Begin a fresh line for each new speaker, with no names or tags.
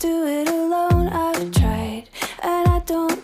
do it alone. I've tried and I don't